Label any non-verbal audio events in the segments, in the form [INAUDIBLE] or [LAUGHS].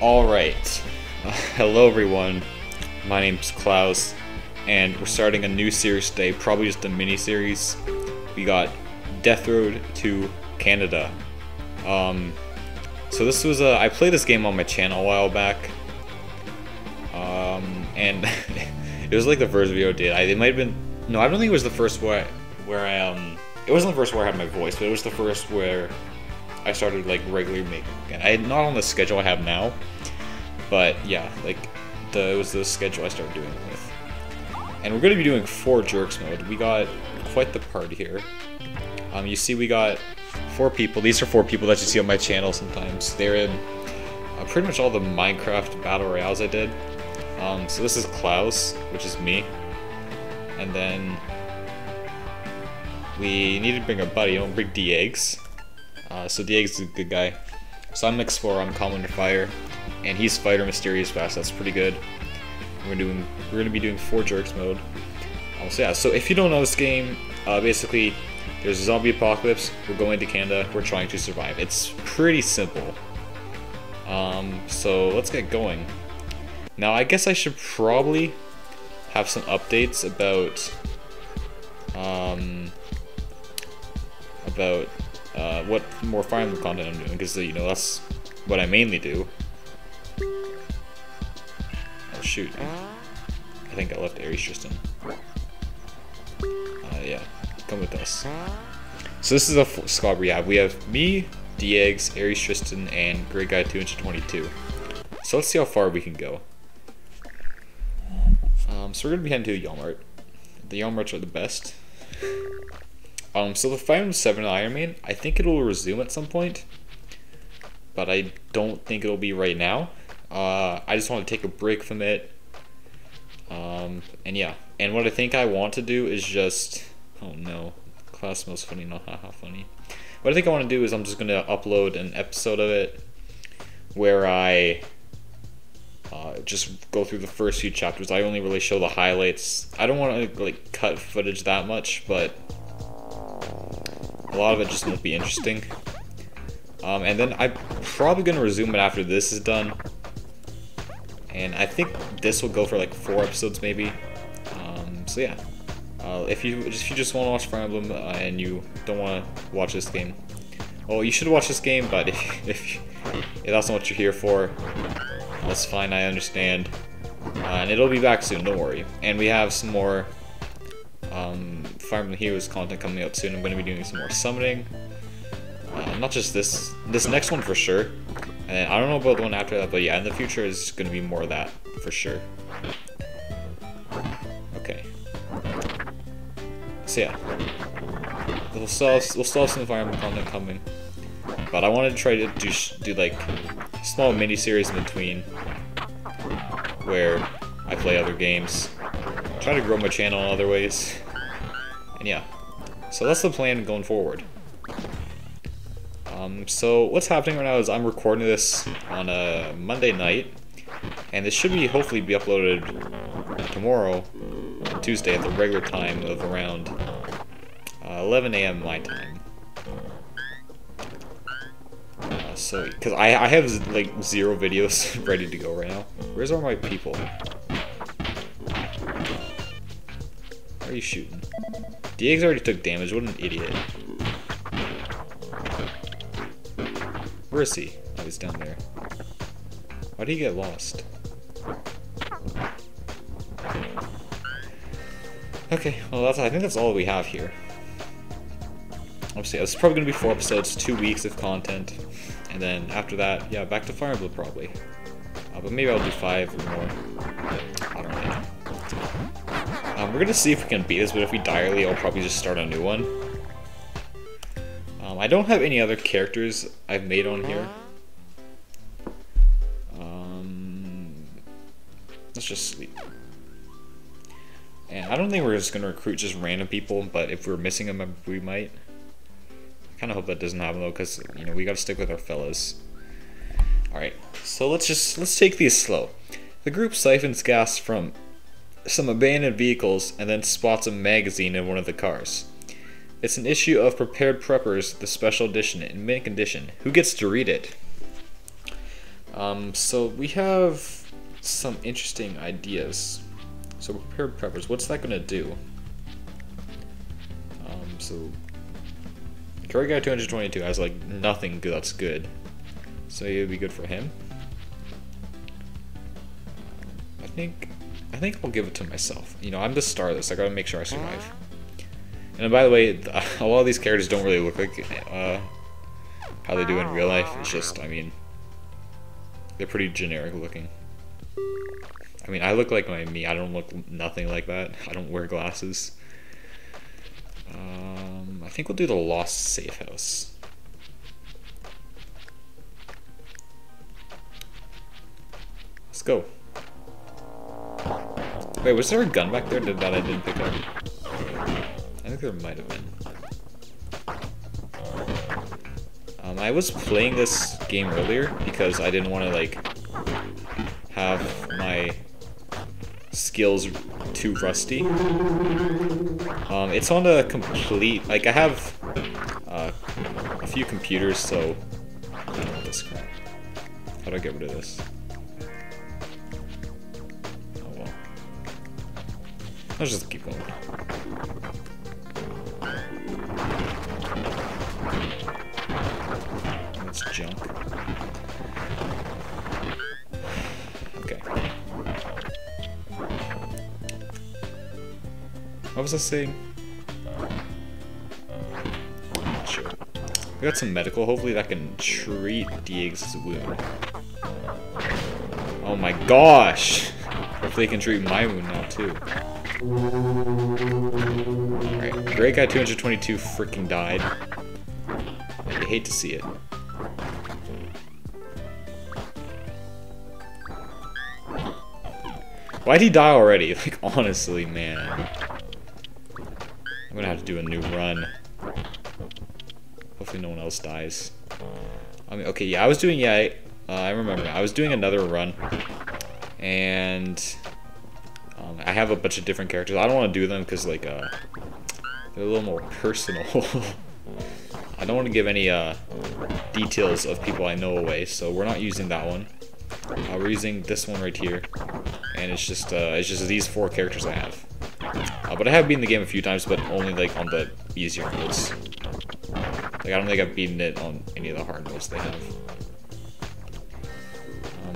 Alright. [LAUGHS] Hello everyone. My name's Klauz, and we're starting a new series today, probably just a mini series. We got Death Road to Canada. Um, so this was a, I played this game on my channel a while back. Um, and [LAUGHS] it was like the first video I did. I, it might have been, no, I don't think it was the first where, where I, um, it wasn't the first where I had my voice, but it was the first where I started like regularly making. I not on the schedule I have now, but yeah, like the it was the schedule I started doing it with. And we're gonna be doing four jerks mode. We got quite the party here. Um, you see, we got four people. These are four people that you see on my channel sometimes. They're in uh, pretty much all the Minecraft battle royales I did. Um, so this is Klauz, which is me, and then we need to bring a buddy. I Don't bring Diegs. Uh, so Diego's a good guy. So I'm Explorer, I'm Commander Fire, and he's Fighter Mysterious Fast. That's pretty good. We're doing we're gonna be doing four jerks mode. Um, so yeah, so if you don't know this game, uh, basically there's a zombie apocalypse. We're going to Canada. We're trying to survive. It's pretty simple. Um, so let's get going. Now I guess I should probably have some updates about um, about uh, what more Emblem content I'm doing, because, you know, that's what I mainly do. Oh, shoot. I think I left Ares Tristan. Uh, yeah, come with us. So this is a squad we have. We have me, Diegs, Ares Tristan, and GrayGuy 222. So let's see how far we can go. Um, so we're going to be heading to Yalmart. The Yalmarts are the best. Um, so the Fire Emblem 7 Iron Man, I think it'll resume at some point, but I don't think it'll be right now. Uh, I just want to take a break from it. Um, and yeah, and what I think I want to do is just, oh no, class most funny, not haha funny. What I think I want to do is I'm just going to upload an episode of it where I uh, just go through the first few chapters. I only really show the highlights. I don't want to like cut footage that much, but a lot of it just won't be interesting. Um, and then I'm probably going to resume it after this is done. And I think this will go for like four episodes maybe. Um, so yeah. Uh, if you if you just want to watch Fire Emblem uh, and you don't want to watch this game, well, you should watch this game. But [LAUGHS] if, if, if that's not what you're here for, that's fine. I understand. Uh, and it'll be back soon. Don't worry. And we have some more um, Fire Emblem Heroes content coming out soon. I'm going to be doing some more summoning. Uh, not just this, this next one for sure. And I don't know about the one after that, but yeah, in the future is going to be more of that for sure. Okay. So yeah, we'll still have, we'll still have some Fire Emblem content coming, but I wanted to try to do do like small mini series in between where I play other games, try to grow my channel in other ways. And yeah, so that's the plan going forward. Um, so what's happening right now is I'm recording this on a Monday night, and this should be hopefully be uploaded tomorrow, Tuesday, at the regular time of around uh, 11 a.m. my time. Uh, so, because I, I have like zero videos [LAUGHS] ready to go right now. Where's all my people? Where are you shooting? Diego's already took damage. What an idiot. Where is he? Oh, he's down there. Why did he get lost? Okay, well that's I think that's all we have here. Obviously, it's probably gonna be four episodes, two weeks of content, and then after that, yeah, back to Fire Emblem probably. Uh, but maybe I'll do five or more. I don't really know. Um, we're gonna see if we can beat this, but if we die early, I'll probably just start a new one. Um, I don't have any other characters I've made on here. Um, let's just sleep. And I don't think we're just gonna recruit just random people, but if we're missing member, we might. I kind of hope that doesn't happen though, because you know we gotta stick with our fellas. All right, so let's just let's take these slow. The group siphons gas from some abandoned vehicles and then spots a magazine in one of the cars. It's an issue of Prepared Preppers, the special edition, in mint condition. Who gets to read it? Um, so we have some interesting ideas. So prepared preppers, what's that gonna do? Um, so GrayGuy 222 has like nothing good that's good. So it would be good for him. I think I think I'll give it to myself. You know, I'm the star of this. I gotta make sure I survive. And by the way, a lot of these characters don't really look like uh, how they do in real life. It's just, I mean, they're pretty generic looking. I mean, I look like my me. I don't look nothing like that. I don't wear glasses. Um, I think we'll do the Lost Safe House. Let's go. Wait, was there a gun back there that I didn't pick up? I think there might have been. Um, I was playing this game earlier because I didn't want to like have my skills too rusty. Um, it's on a complete like I have uh, a few computers, so. How do I get rid of this? Oh well. Let's just keep going. That's junk. Okay. What was I saying? We got some medical. Hopefully that can treat Diego's wound. Oh my gosh! Hopefully it can treat my wound now too. Alright, GrayGuy 222 freaking died. I hate to see it. Why'd he die already? [LAUGHS] Like, honestly, man. I'm gonna have to do a new run. Hopefully no one else dies. I mean, okay, yeah, I was doing, yeah, I, uh, I remember. I was doing another run. And... I have a bunch of different characters. I don't want to do them because, like, uh, they're a little more [LAUGHS] personal. I don't want to give any uh, details of people I know away, so we're not using that one. Uh, we're using this one right here, and it's just uh, it's just these four characters I have. Uh, but I have beaten the game a few times, but only like on the easier modes. Like I don't think I've beaten it on any of the hard modes they have.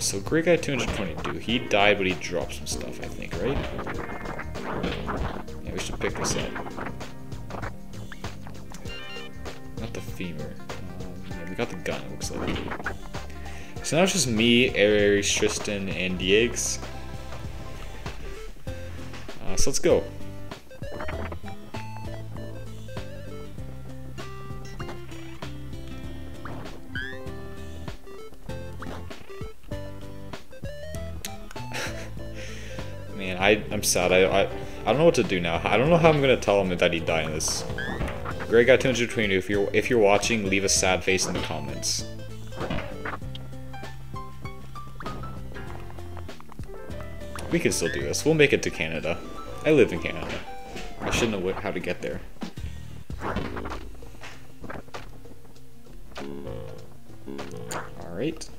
So GrayGuy 222, he died, but he dropped some stuff, I think, right? Yeah, we should pick this up. Not the femur. Um, yeah, we got the gun, it looks like. So now it's just me, Aries, Tristan, and Diegs. Uh, so let's go. I, I'm sad. I, I, I don't know what to do now. I don't know how I'm gonna tell him that he died in this. Greg got 220. If you're if you're watching, leave a sad face in the comments. We can still do this. We'll make it to Canada. I live in Canada. I should know how to get there. Alright.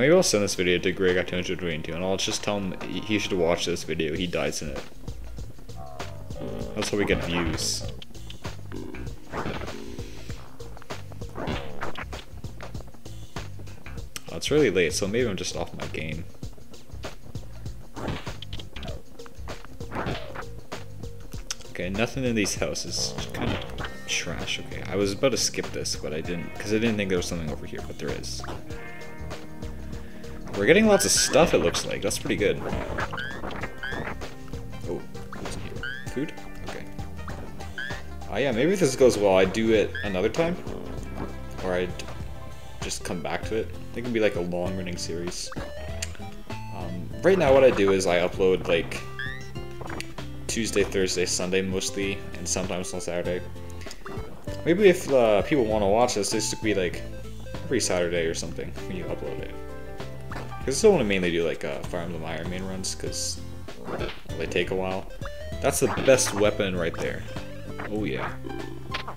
Maybe I'll send this video to Greg at 222 and I'll just tell him he should watch this video. He dies in it. That's how we get views. Oh, it's really late, so maybe I'm just off my game. Okay, nothing in these houses. Just kind of trash. Okay, I was about to skip this, but I didn't, because I didn't think there was something over here, but there is. We're getting lots of stuff, it looks like. That's pretty good. Oh, what's in here? Food? Okay. Oh yeah, maybe if this goes well, I do it another time. Or I just come back to it. I think It can be like a long-running series. Um, right now what I do is I upload like Tuesday, Thursday, Sunday mostly, and sometimes on Saturday. Maybe if uh, people want to watch this, this could be like every Saturday or something when you upload it. Because I still want to mainly do like uh, Fire Emblem Iron Man runs, because they take a while. That's the best weapon right there. Oh yeah.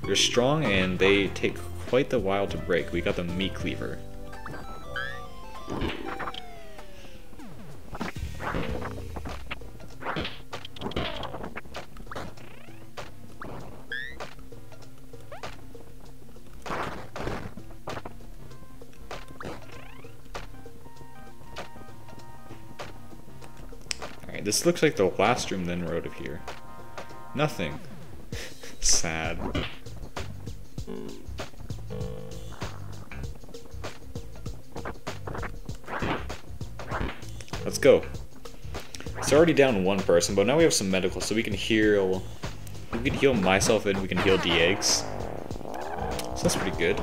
They're strong and they take quite the while to break. We got the meat cleaver. This looks like the last room then road of here. Nothing. Sad. Let's go. It's already down one person, but now we have some medical, so we can heal... We can heal myself and we can heal Diegs. So that's pretty good.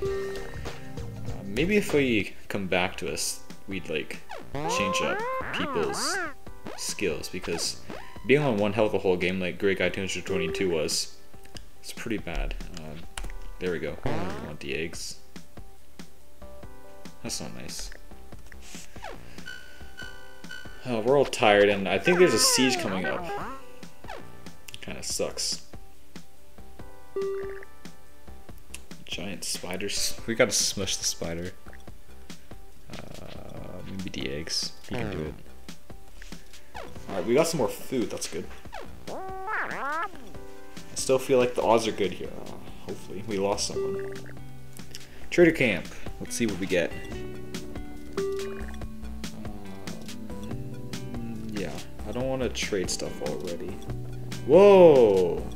Uh, maybe if we come back to us, we'd like change up people's skills, because being on one health the whole game like GrayGuy 222 was, it's pretty bad. Uh, there we go. We want eggs? That's not nice. Oh, we're all tired, and I think there's a siege coming up. Kind of sucks. Giant spiders. We gotta smush the spider. Uh, maybe Diegs. He can do it. Alright, we got some more food. That's good. I still feel like the odds are good here. Uh, hopefully. We lost someone. Trader camp. Let's see what we get. Yeah, I don't want to trade stuff already. Whoa!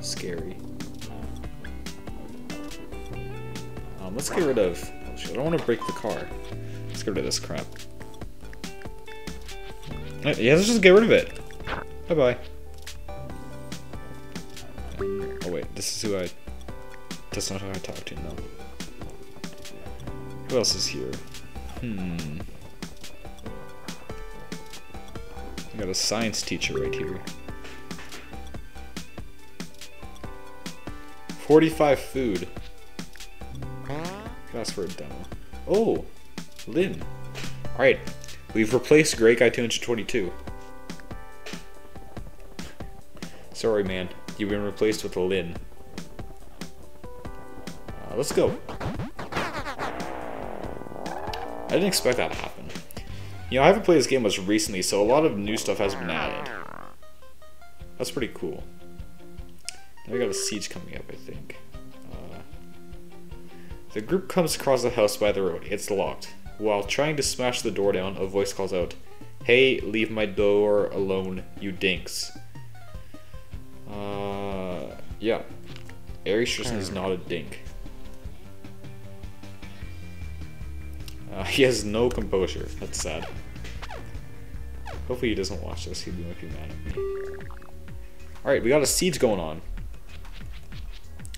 Scary. Um, let's get rid of... Oh shit, I don't want to break the car. Let's get rid of this crap. Yeah, let's just get rid of it. Bye-bye. Oh wait, this is who I... That's not who I talk to, no. Who else is here? Hmm... I got a science teacher right here. 45 food. Ask for a demo. Oh, Lynn. Alright, we've replaced GrayGuy 222. Sorry, man. You've been replaced with a Lynn. Uh, let's go. I didn't expect that to happen. You know, I haven't played this game much recently, so a lot of new stuff has been added. That's pretty cool. Now we got a siege coming up, I think. Uh, the group comes across a house by the road. It's locked. While trying to smash the door down, a voice calls out, Hey, leave my door alone, you dinks. Uh, yeah. Aries Tristan is not a dink. Uh, [LAUGHS] he has no composure. That's sad. Hopefully he doesn't watch this. He might be mad at me. Alright, we got a siege going on.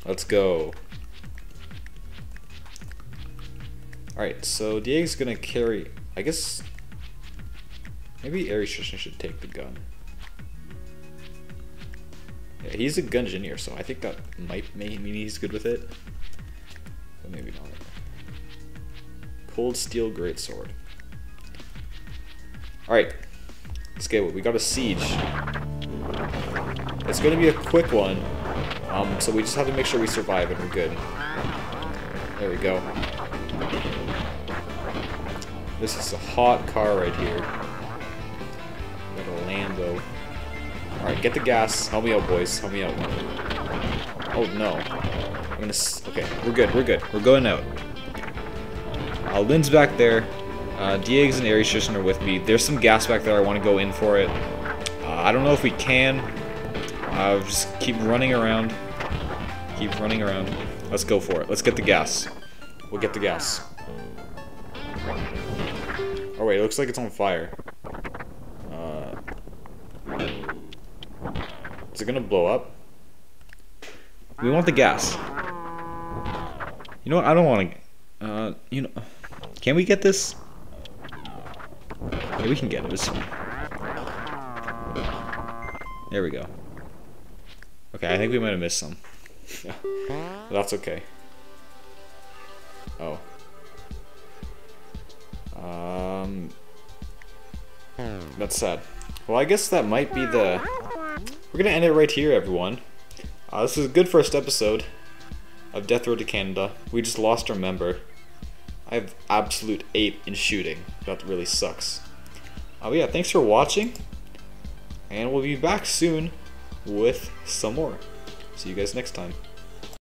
Let's go. Alright, so Diego's gonna carry... I guess... Maybe Tristan should take the gun. Yeah, he's a gungineer, so I think that might mean he's good with it. But maybe not. Cold Steel Greatsword. Alright. Let's get it. We got a siege. It's gonna be a quick one. Um, so we just have to make sure we survive and we're good. There we go. This is a hot car right here. Got a Lambo. Alright, get the gas. Help me out, boys. Help me out. Oh, no. I'm gonna... okay, we're good. We're good. We're going out. Uh, Lynn's back there. Uh, Diegs and Aries Tristan are with me. There's some gas back there. I want to go in for it. Uh, I don't know if we can. Uh, just keep running around. Keep running around. Let's go for it. Let's get the gas. We'll get the gas. Oh wait, it looks like it's on fire. Uh, is it gonna blow up? We want the gas. You know what? I don't want to. Uh, you know. Can we get this? Yeah, we can get it. It's fine. There we go. Okay, I think we might have missed some. [LAUGHS] that's okay. Oh. Um. That's sad. Well, I guess that might be the... We're gonna end it right here, everyone. Uh, this is a good first episode of Death Road to Canada. We just lost our member. I have absolute ape in shooting. That really sucks. Uh, yeah, thanks for watching. And we'll be back soon with some more. See you guys next time.